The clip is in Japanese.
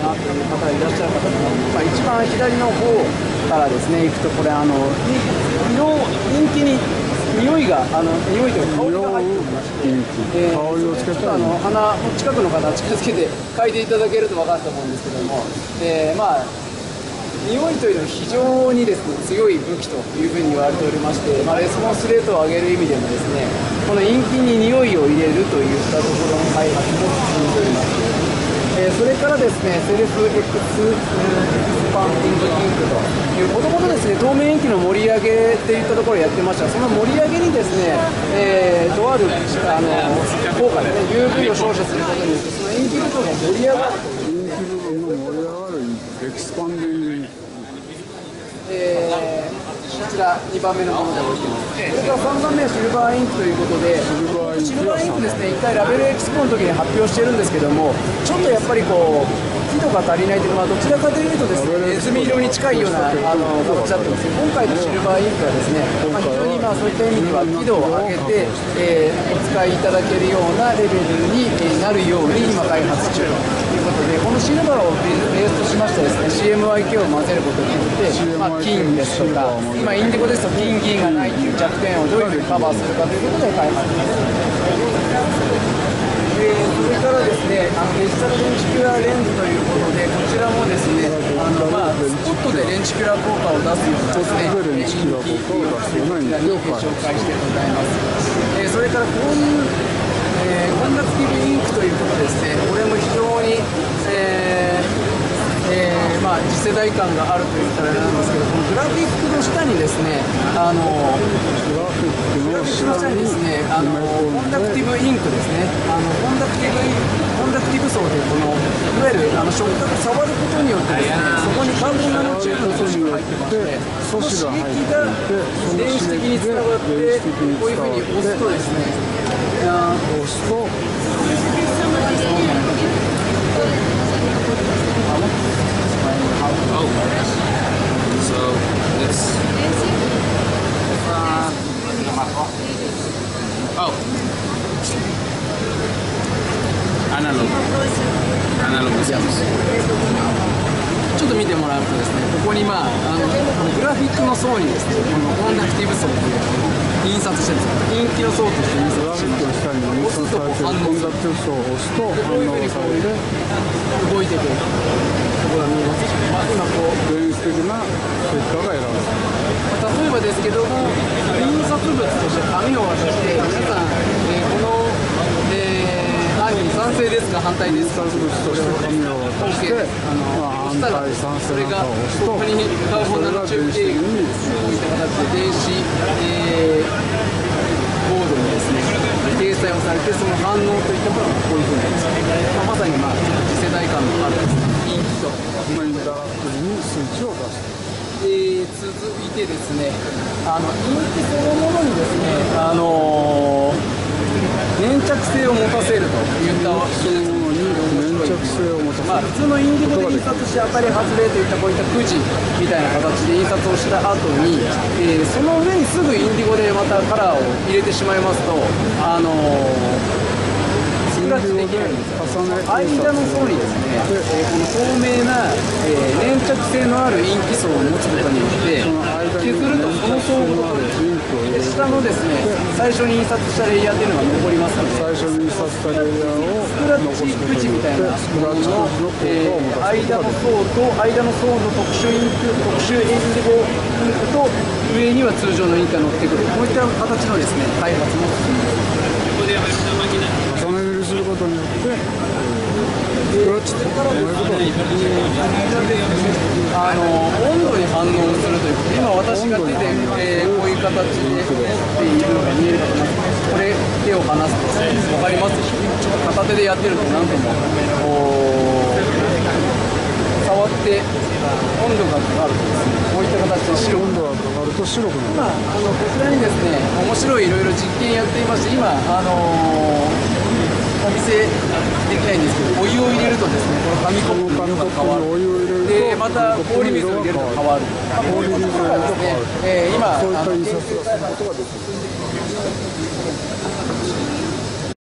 なという方がいらっしゃるかと思うので、まあ、一番左の方からですね行くとこれあの色人気に匂いがあの匂いというか香りが入っておりまして、えー香りをつけたらあの鼻近くの方近づけて嗅いでいただけると分かると思うんですけども、えーまあ匂いというのは非常にですね強い武器というふうに言われておりまして、まあ、レスポンスレートを上げる意味でもですねこの陰菌に匂いを入れるといったところの開発も進んでおります。えーそれからですね、 self expanding ink という、もともとですね、透明インキの盛り上げっていったところをやってました、その盛り上げにですね、えーとあるあの効果でね、UV を照射することによって、そのインキ部分が盛り上がるという。インキ部分の盛り上がる expanding えーこちら2番目のもので置いてます。それから3番目はシルバーインクということで、シルバーインクですね、1回ラベルエキスポの時に発表してるんですけども、ちょっとやっぱりこう、輝度が足りないというか、まあ、どちらかというとですね、ネズミ色に近いようなあの形だったんですけど、今回のシルバーインクはですね、まあ、非常にまあそういった意味では輝度を上げて、えーお使いいただけるようなレベルにえーなるように今開発中ということで、このシルバーをベースとしましてですね、CMYK を混ぜることによって、まあ、金ですとか、今インディゴですと金銀がないという弱点をどういうふうにカバーするかということで開発えーそれからですね、あのデジタルレンチキュラーレンズということで、こちらもですね、あのまあ、スポットでレンチキュラー効果を出すようなですね、レンチキュラー効果を出すようなこちらに紹介してございます。えーそれからこういう、えー、 conductive ink ということですね、これも非常に、えーえーまあ、次世代感があるといったらにですね、あのグラフィックですね、あのconductive ink ですね、あの conductive in conductive 層でこのいわゆるあの触覚触ることによってですね、そこにカーボンナノチューブの素子が入ってまして、その刺激が電子的に伝わって、こういうふうに押すとですね、押すとちょっと見てもらうとですね、ここにまあ、あのこのグラフィックの層にですね、このコンダクティブ層というのを印刷してるんですよ。陰気の層として印刷してフィックの下に印刷されているコンダクティブ層を押すと反応がされて動いてくる。ところが見えますし、まあ、今こう、電子的な結果が得られる。まあ例えばですけども、印刷物として紙を渡して、皆さん、えーこの、えー案に賛成ですか、反対ですか、印刷物として紙を渡してまあ反対賛成それがなんかを押すとここにカーボンナノチューブ経由こういった形で電子、えーボードにですね掲載をされてその反応といったものがこういうふうになります、まあ、まさにまあ次世代感のある人気とまあインタラクティブに数値を出すえー続いてですね、あのインクそのものにですね、あのー粘着性を持たせるといったそういうものに粘まあ、普通のインディゴで印刷して当たり外れといったこういったくじみたいな形で印刷をした後に、えーその上にすぐインディゴでまたカラーを入れてしまいますと、あのースクラッチできないんですよ。重ね間の層にですね、えーこの透明な、えー粘着性のあるインキ層を持つことによって削るとその層ごとで下のですね最初に印刷したレイヤーっていうのが残りますので最初に印刷したレイヤーをスクラッチくじみたいなものの、えー間の層と間の層の特殊インク特殊インディゴインクと上には通常のインクが乗ってくる。こういった形のですね開発も進んでいます。重ね塗りすることによってスクラッチと同じことができるあの温度に反応するという今私が手で、えーこういう形で持っているのが見えるかと思いますこれ手を離すと分かりますしょうかちょっと片手でやってると何とも触って温度がかかるとですねこういった形で白温度がかかると白くなる今あのこちらにですね面白いいろいろ実験やっていまして今あのーお見せできないんですけどお湯を入れるとですねこの紙コップの色が変わる。でまた氷水を入れると変わる。まあこういうことがですね、えー今そういった印刷をすることができる